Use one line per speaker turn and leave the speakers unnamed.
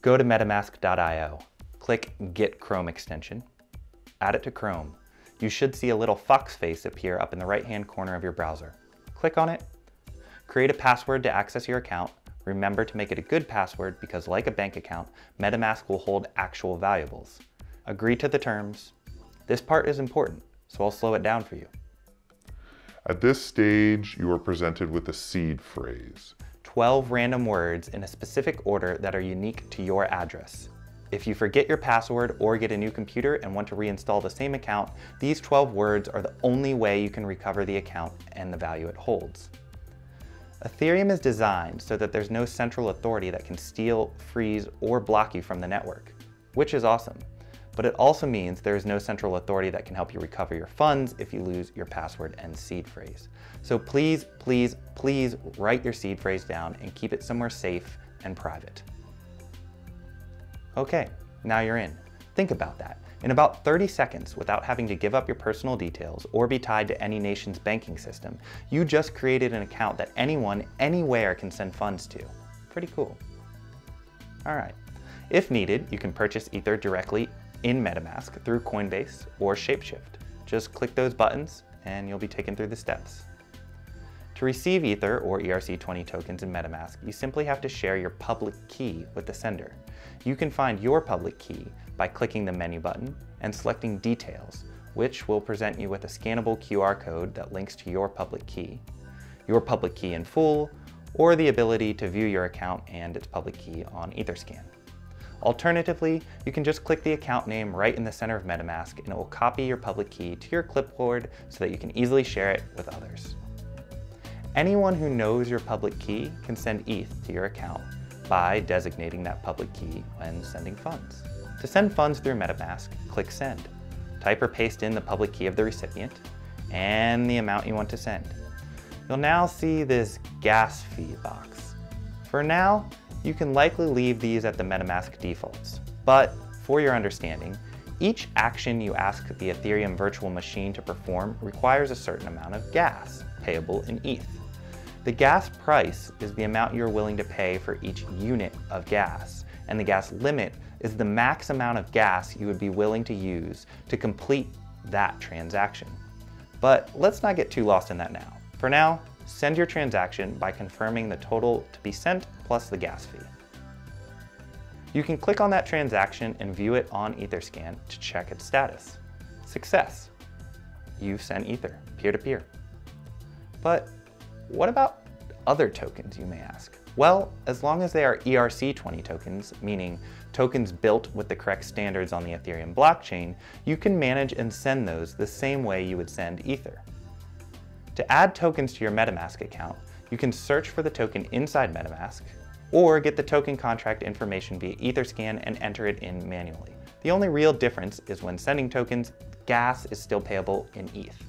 Go to metamask.io, click Get Chrome extension, add it to Chrome. You should see a little fox face appear up in the right-hand corner of your browser. Click on it, create a password to access your account. Remember to make it a good password because like a bank account, MetaMask will hold actual valuables. Agree to the terms. This part is important, so I'll slow it down for you.
At this stage, you are presented with a seed phrase.
12 random words in a specific order that are unique to your address. If you forget your password or get a new computer and want to reinstall the same account, these 12 words are the only way you can recover the account and the value it holds. Ethereum is designed so that there's no central authority that can steal, freeze, or block you from the network, which is awesome but it also means there is no central authority that can help you recover your funds if you lose your password and seed phrase. So please, please, please write your seed phrase down and keep it somewhere safe and private. Okay, now you're in. Think about that. In about 30 seconds, without having to give up your personal details or be tied to any nation's banking system, you just created an account that anyone, anywhere can send funds to. Pretty cool. All right. If needed, you can purchase Ether directly in MetaMask through Coinbase or Shapeshift. Just click those buttons and you'll be taken through the steps. To receive Ether or ERC20 tokens in MetaMask, you simply have to share your public key with the sender. You can find your public key by clicking the menu button and selecting Details, which will present you with a scannable QR code that links to your public key, your public key in full, or the ability to view your account and its public key on Etherscan. Alternatively, you can just click the account name right in the center of MetaMask and it will copy your public key to your clipboard so that you can easily share it with others. Anyone who knows your public key can send ETH to your account by designating that public key when sending funds. To send funds through MetaMask, click Send. Type or paste in the public key of the recipient and the amount you want to send. You'll now see this gas fee box. For now, you can likely leave these at the MetaMask defaults. But for your understanding, each action you ask the Ethereum virtual machine to perform requires a certain amount of gas, payable in ETH. The gas price is the amount you're willing to pay for each unit of gas, and the gas limit is the max amount of gas you would be willing to use to complete that transaction. But let's not get too lost in that now. For now, send your transaction by confirming the total to be sent plus the gas fee. You can click on that transaction and view it on Etherscan to check its status. Success. You've sent Ether, peer-to-peer. -peer. But what about other tokens, you may ask? Well, as long as they are ERC20 tokens, meaning tokens built with the correct standards on the Ethereum blockchain, you can manage and send those the same way you would send Ether. To add tokens to your MetaMask account, you can search for the token inside MetaMask, or get the token contract information via Etherscan and enter it in manually. The only real difference is when sending tokens, gas is still payable in ETH.